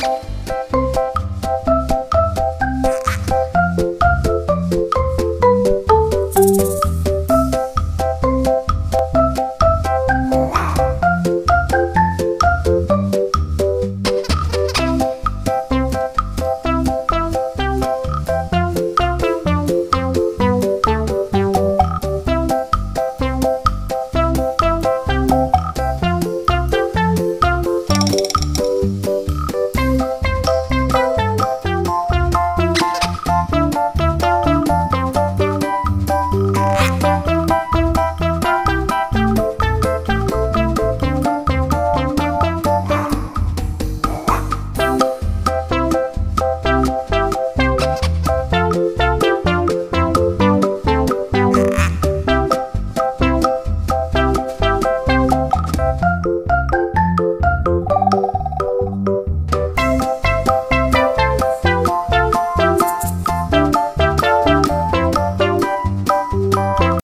Bye.